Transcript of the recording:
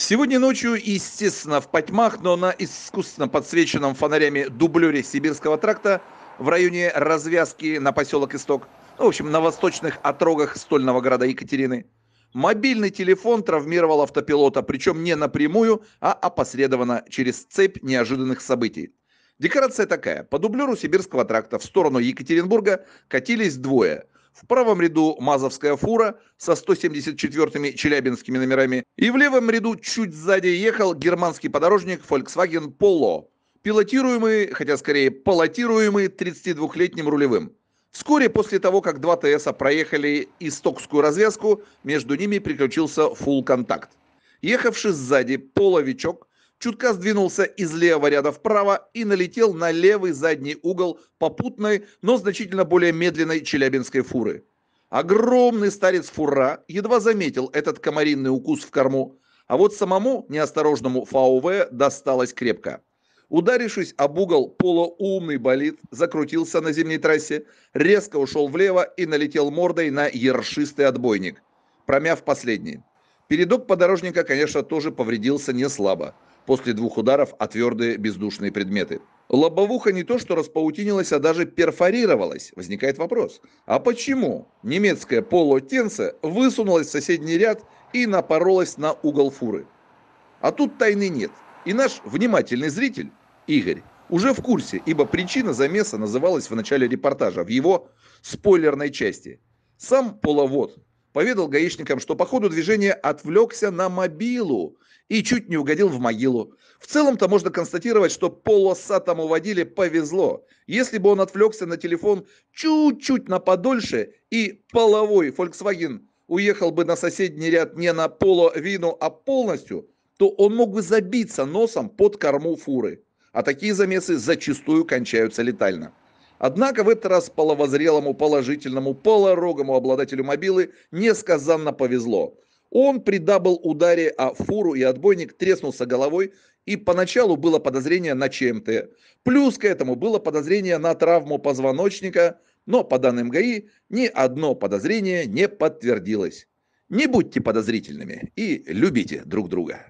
Сегодня ночью, естественно, в потьмах, но на искусственно подсвеченном фонарями дублере Сибирского тракта в районе развязки на поселок Исток, ну, в общем, на восточных отрогах стольного города Екатерины, мобильный телефон травмировал автопилота, причем не напрямую, а опосредованно через цепь неожиданных событий. Декорация такая. По дублеру Сибирского тракта в сторону Екатеринбурга катились двое – в правом ряду Мазовская фура со 174-ми челябинскими номерами. И в левом ряду чуть сзади ехал германский подорожник Volkswagen Polo, пилотируемый, хотя скорее полотируемый 32-летним рулевым. Вскоре после того, как два ТСа проехали истокскую развязку, между ними приключился фул контакт. Ехавший сзади половичок чутка сдвинулся из левого ряда вправо и налетел на левый задний угол попутной, но значительно более медленной челябинской фуры. Огромный старец фура едва заметил этот комаринный укус в корму, а вот самому неосторожному ФАУВ досталось крепко. Ударившись об угол, полуумный болид закрутился на зимней трассе, резко ушел влево и налетел мордой на ершистый отбойник, промяв последний. Передок подорожника, конечно, тоже повредился не слабо после двух ударов о твердые бездушные предметы. Лобовуха не то что распаутинилась, а даже перфорировалась. Возникает вопрос, а почему немецкая полотенце высунулась в соседний ряд и напоролась на угол фуры? А тут тайны нет. И наш внимательный зритель, Игорь, уже в курсе, ибо причина замеса называлась в начале репортажа, в его спойлерной части. Сам половод поведал гаишникам, что по ходу движения отвлекся на мобилу и чуть не угодил в могилу. В целом-то можно констатировать, что полосатому водиле повезло. Если бы он отвлекся на телефон чуть-чуть на подольше и половой Volkswagen уехал бы на соседний ряд не на половину, а полностью, то он мог бы забиться носом под корму фуры. А такие замесы зачастую кончаются летально. Однако в этот раз половозрелому, положительному, полорогому обладателю мобилы несказанно повезло. Он при double ударе о фуру и отбойник треснулся головой, и поначалу было подозрение на ЧМТ. Плюс к этому было подозрение на травму позвоночника, но по данным ГАИ ни одно подозрение не подтвердилось. Не будьте подозрительными и любите друг друга.